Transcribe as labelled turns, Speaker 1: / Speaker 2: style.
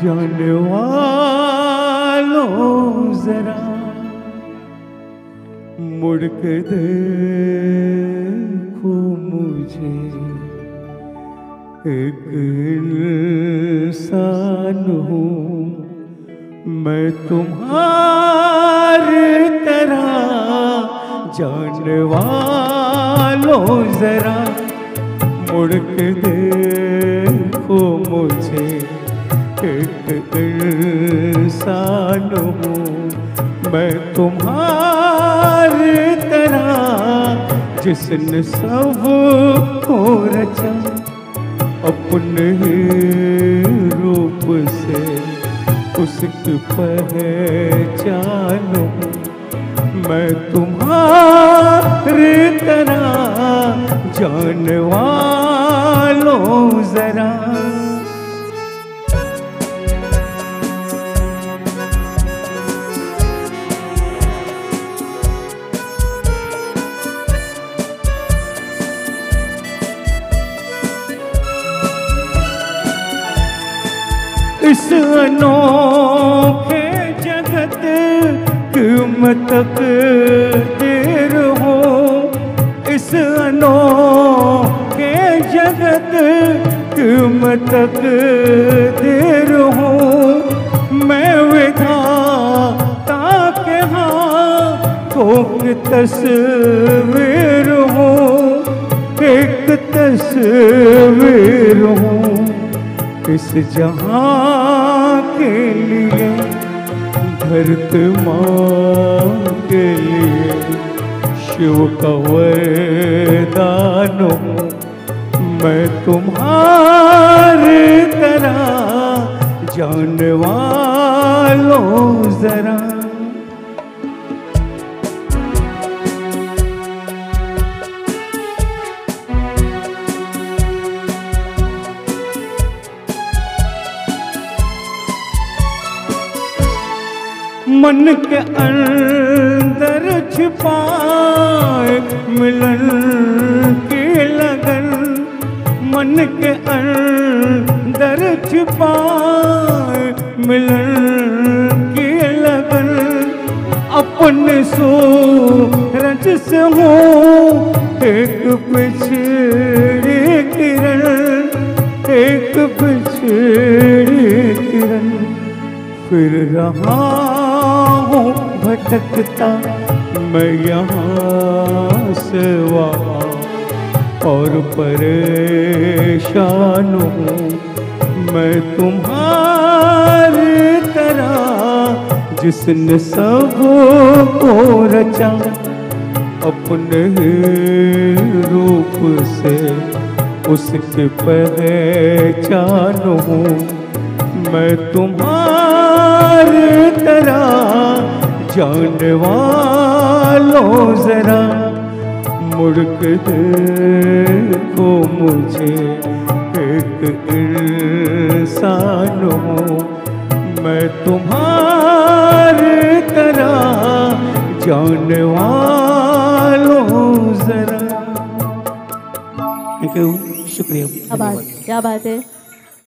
Speaker 1: जाने वालों जरा मुड़ के एक इंसान हूँ, मैं तुम्हारे तरह जाने वालों जरा। मुड़ के देखो मुझे, एक इंसान हूँ, मैं तुम्हारे तरह, जिसने सबको रचा। अपने रूप से उसकी पहचानो। मैं तुम्हारे तरह जाने वालों जरा। इस अनोखे जगत क्यों तक देर हो। इस अनोखे जगत क्यों तक देर हो। मैं विधाता के हाथों तस्वीर हो, एक तस्वीर हूँ। इस जहाँ के लिए भरत माँ के लिए, शिव का मैं तुम्हारे तरह जानवा वालों जरा। मन के अंदर छिपाए मिलन की लगन। मन के अंदर छिपाए मिलन की लगन। अपने सूरज से हो, एक पिछड़ी किरण, एक पिछड़ी किरण। फिर रहा हूँ भटकता मैं यहाँ से वहाँ। और परेशान हूँ मैं तुम्हारी तरह, जिसने सबको रचा अपने रूप से। उसके पहचान हूँ मैं तुम्हारी तरह जाने वालों जरा। मुड़ के देखो मुझे एक इंसान हूँ। मैं तुम्हारी तरह जाने वालों जरा। थैंक यू शुक्रिया।
Speaker 2: क्या बात क्या बात है?